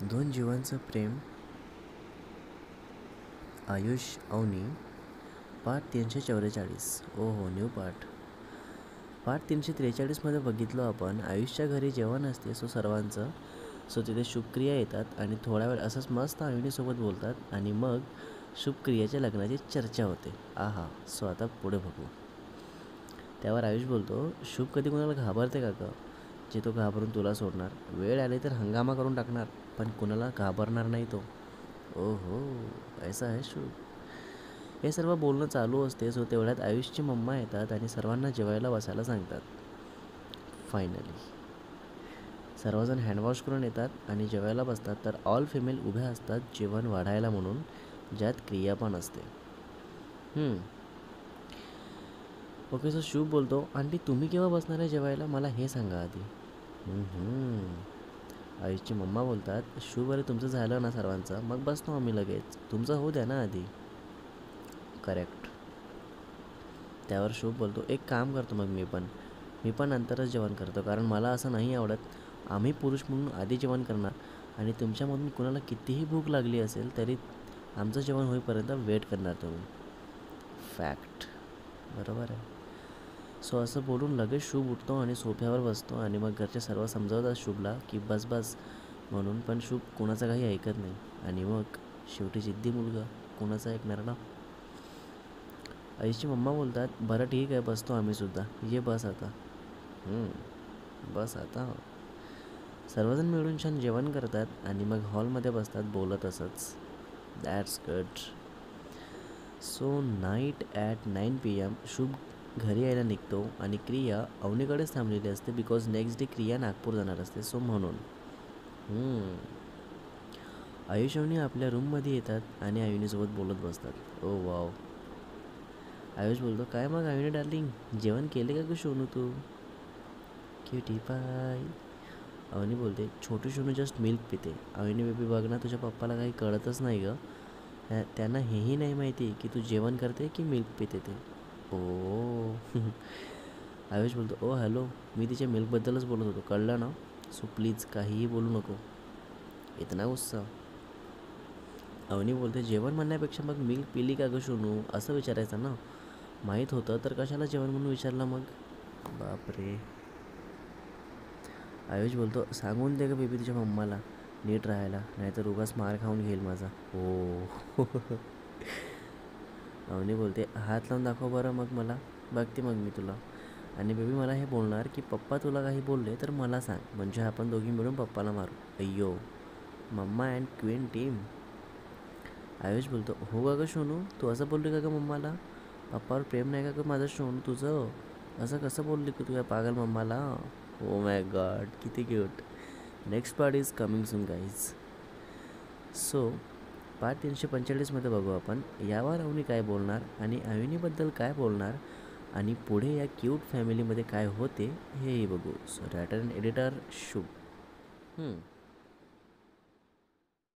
दोन जीवांचं प्रेम आयुष अवनी पाठ तीनशे चौवेचाळीस ओ हो न्यू पाठ. पाठ तीनशे त्रेचाळीसमध्ये बघितलो आपण आयुषच्या घरी जेवण असते सो सर्वांचं सो तिथे शुभक्रिया येतात आणि थोडा वेळ असंच मस्त आयुनीसोबत बोलतात आणि मग शुभक्रियाच्या लग्नाची चर्चा होते. आहा सो आता पुढे बघू. त्यावर आयुष बोलतो शुभ कधी कोणाला घाबरते का गं जे तो घाबरून तुला सोडणार. वेळ आली तर हंगामा करून टाकणार पण कुणाला घाबरणार नाही तो. ओहो ऐसा आहे शुभ हे सर्व बोलणं चालू असते सो तेवढ्यात आयुषची मम्मा येतात आणि सर्वांना जेवायला बसायला सांगतात. फायनली सर्वजण हँडवॉश करून येतात आणि जेवायला बसतात तर ऑल फिमेल उभ्या असतात जेवण वाढायला म्हणून ज्यात क्रिया पण असते. ओके सो शुभ बोलतो आंटी तुम्ही केव्हा बसणार आहे जेवायला? मला हे सांगा आधी. आईची आयुषची मम्मा बोलतात शू अरे तुमचं झालं ना सर्वांचं? मग बसतो आम्ही लगेच. तुमचं होऊ द्या ना आधी. करेक्ट त्यावर शुभ बोलतो एक काम करतो मग मी पण. मी पण नंतरच जेवण करतो कारण मला असं नाही आवडत. आम्ही पुरुष म्हणून आधी जेवण करणार. आणि तुमच्यामधून कुणाला कितीही भूक लागली असेल तरी आमचं जेवण होईपर्यंत वेट करणार तुम्ही. फॅक्ट बरोबर आहे. सो असं बोलून लगेच शुभ उठतो आणि सोफ्यावर बसतो आणि मग घरचे सर्व समजावतात शुभला की बस बस म्हणून पण शुभ कुणाचं काही ऐकत नाही. आणि मग शेवटी जिद्दी मुलगा कोणाचा ऐकणार ना? आईची मम्मा बोलतात बरं ठीक आहे बसतो आम्हीसुद्धा ये बस आता. बस आता. सर्वजण मिळून छान जेवण करतात आणि मग हॉलमध्ये बसतात बोलत असंच that's good so night at nine P M शुभ घरी यायला निघतो आणि क्रिया अवनीकडेच थांबलेली असते बिकॉज नेक्स्ट डे क्रिया नागपूर जाणार असते. सो म्हणून. आयुष अवनी आपल्या रूममध्ये येतात आणि आयुनीसोबत बोलत बसतात. Oh, ओ वाव आयुष बोलतो काय मग आयुनी डार्लिंग जेवण केले का ग शोनू तू? क्युटी पाय अवनी बोलते छोटी शोनू जस्ट मिल्क पिते. अवनी बेबी बघ ना तुझ्या पप्पाला काही कळतच नाही ग. त्यांना हेही नाही माहिती की तू जेवण करते की मिल्क पिते ते. ओ हो. आयुष बोलतो ओ हॅलो मी तिच्या मिल्कबद्दलच बोलत होतो कळलं ना? सो प्लीज काहीही बोलू नको. इतना गुस्सा. अवनी बोलते जेवण म्हणण्यापेक्षा मग मिल्क पिली का ग शोनू असं विचारायचं ना? माहीत होतं तर कशाला जेवण म्हणून विचारलं मग? बापरे. आयुष बोलतो सांगून दे का बेबी तुझ्या मम्माला नीट राहायला नाहीतर उगाच मार खाऊन घेईल माझा. हो. अवनी बोलते हात लावून दाखव बरं मग मला बघते मग मी तुला. आणि बेबी मला हे बोलणार की पप्पा तुला काही बोलले तर मला सांग म्हणजे आपण दोघी मिळून पप्पाला मारू. अय्यो mumma and queen team. Ayush बोलतो हो का ग सोनू तू असं बोलली का ग मम्माला? पप्पावर प्रेम नाही का गं माझं सोनू तुझं? असं कसं बोलली की तुझ्या पागल मम्माला? ओ माय गॉड किती cute next part is coming soon guys so पाठ तीनशे पंचेचाळीसमध्ये बघू आपण. यावर अवनी काय बोलणार आणि अविनीबद्दल काय बोलणार आणि पुढे या क्यूट फॅमिलीमध्ये काय होते हेही बघू. सो रायटर अँड एडिटर शुभ.